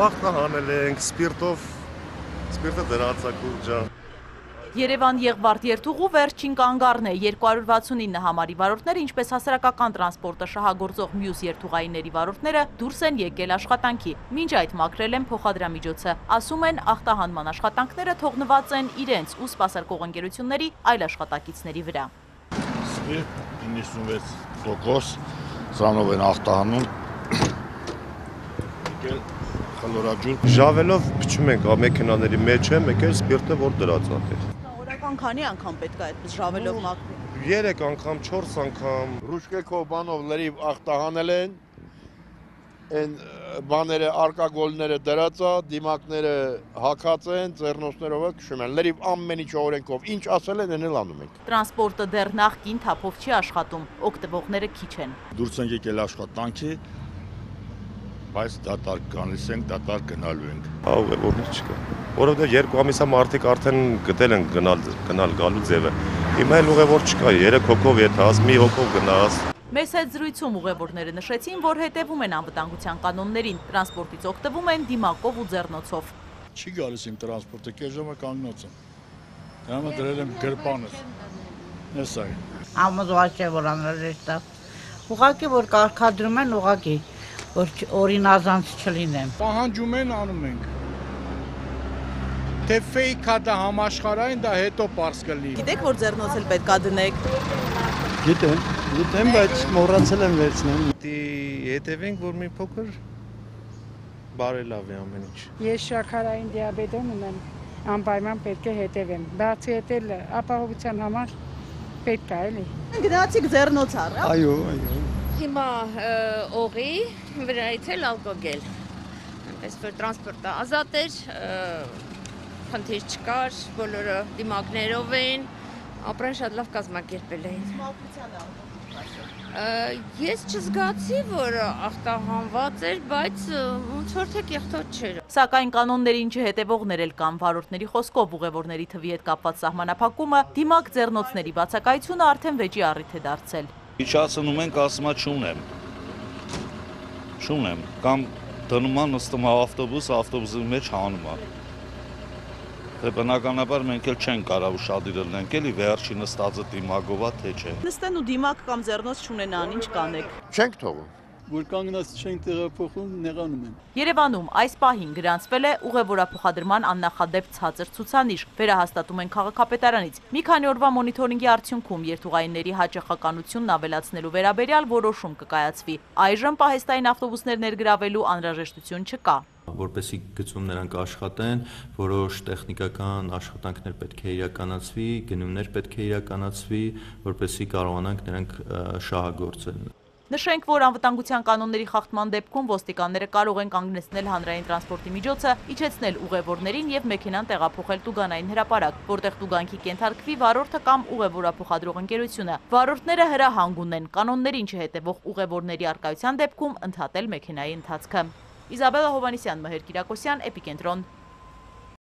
Ախտահանել ենք սպիրտով, սպիրտը դրացակուրջա։ Երևան Եղվարդ երթուղու վերջին կանգառն է 269 համարի վարորդները, ինչպես հասարակական տրանսպորտը շահագործող մյուս երթուղայինների վարորդները դուրս են եկել աշխատանքի։ Մինչ այդ մաքրել են փոխադրամիջոցը։ Ասում են ախտահանման աշխատանքները թողնված են իրենց ու սպասարկող ընկերությունների այլ աշխատակիցների վրա։ Սպիրտ 96% սրանով են ախտահանում։ Եկել խլորաջուր Ժավելով փչում ենք մեքենաների մեջ է, մեկ էլ սպիրտը որ դրած է։ Օրական քանի անգամ պետք է այդպես ժավելով մաքրել։ 3 անգամ, 4 անգամ ռուշկեքով բանով լրիվ ախտահանել են։ Այն բաները արկագոլները դրածա, դիմակները հակած են, ծերնոցներով է քշում են։ Լրիվ ամեն ինչ օրենքով, ինչ ասել են, այն էլ անում ենք։ Տրանսպորտը դեռ նախկին թափով չի աշխատում, օգտվողները քիչ են։ Դուրս են եկել աշխատանքի, բայց դատարկ գալիս ենք, դատարկ գնալու ենք։ հա ուղևորներ չկա։ Որովհետև երկու ամիսա մարդիկ արդեն գտել են գնալ գնալ գալու ձևը։ Հիմա էլ ուղևոր չկա, 3 հոգով եթաս, մի հոգով գնաս։ Մեծ հետ զրույցում ուղևորները նշեցին, որ հետևում են անվտանգության կանոններին, տրանսպորտից օգտվում են դիմակով ու ձեռնոցով։ չի գալիս իմ տրանսպորտը, կես ժամը կանգնած եմ։ Դրամը դրել եմ գրպանս։ Էսա է։ Համոզված չէ որ անհրաժեշտ է։ Ուղղակի որ կարգադրում են, ուղղակի որ օրինազանց չլինեն։ Պահանջում են, անում ենք։ Թե fake է դա համաշխարհային, դա հետո པարս կլինի։ Գիտեք, որ ձեռնոցել պետքա դնեք։ Գիտեմ, գիտեմ, բայց մոռացել եմ վերցնել։ Դի հետևենք, որ մի փոքր բարելավ է ամեն ինչ։ Ես շաքարային դիաբետոն ունեմ, անպայման պետք է հետևեմ։ Բացի հետ էլ ապահովության համար պետք է էլի։ Գնացիք ձեռնոց առ, Այո, այո։ Հիմա օղի, վրայից էլ ալկոգել։ Այնպես որ տրանսպորտը ազատ էր, խնդիր չկար, բոլորը դիմակներով էին, ապրեն շատ լավ կազմակերպել էին։ Ես չզգացի, որ ախտահանված էր, բայց ոնց որ թե կեղտոտ չէր։ Սակայն կանոններին չհետևողներ էլ կան վարորդների խոսքով ուղևորների թվի հետ կապված սահմանափակումը դիմակ ձեռնոցների բացակայությունը արդեն վեճի առիթ է դարձել։ Իջացնում ենք, ասում է չունեմ։ Չունեմ, կամ դնում ա նստում ավտոբուս, ավտոբուսի մեջ հանում ա։ Դե բնականաբար մենք էլ չենք կարող ուշադիր լինենք, էլի վերջի նստածը դիմագով ա թե չէ։ Նստեն ու դիմակ կամ ձեռնոց չունենան, ինչ կանեք։ Չենք թողում։ Որ կանգնած չեն տեղափոխում, նեղանում են։ Երևանում այս պահին գրանցվել է ուղևորափոխադրման աննախադեպ ցածր ցուցանիշ։ Վերահաստատում են քաղաքապետարանից։ Մի քանի օրվա մոնիթորինգի արդյունքում երթուղայինների հաճախականությունն ավելացնելու վերաբերյալ որոշում կկայացվի։ Այժմ պահեստային ավտոբուսներ ներգրավելու անհրաժեշտություն չկա։ որպեսի գծում նրանք աշխատեն, որոշ տեխնիկական աշխատանքներ պետք է իրականացվի, գնումներ պետք է իրականացվի, որպեսի կարողանանք նրանք շահագործել։ Նշենք, որ անվտանգության կանոնների խախտման դեպքում ոստիկանները կարող են կանգնեցնել հանրային տրանսպորտի միջոցը, իջեցնել ուղևորներին եւ մեքենան տեղափոխել տուգանային հրապարակ, որտեղ տուգանքի կենթարկվի վարորդը կամ ուղևորափոխադրող ընկերությունը։ Վարորդները հրահանգ ունեն կանոններին չհետևող ուղևորների արկայության դեպքում ընդհատել մեքենայի ընթացքը։ Իզաբելա Հովանիսյան, Մհեր Կիրակոսյան, Էպիկենտրոն,